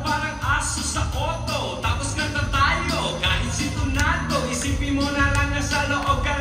Parang aso sa auto. Tapos kanta tayo Kahit sintunado Isipin mo na lang na sa loob ka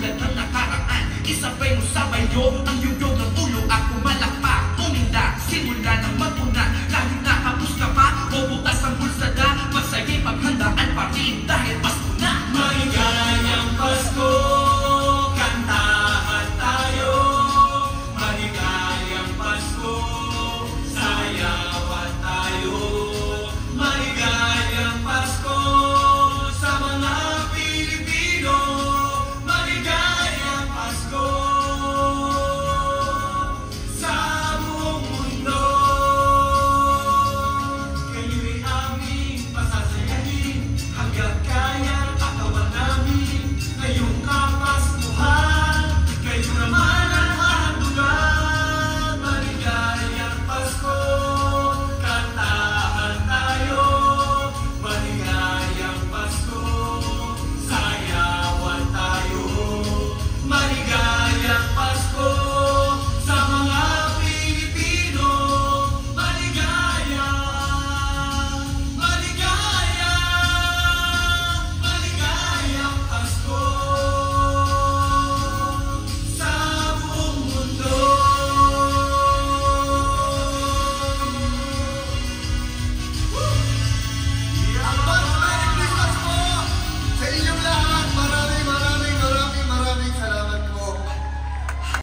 tulad ng nakaraan Isabay mo sa mayo. Ang yugo ng ulo Ako malaki.